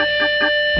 あっ。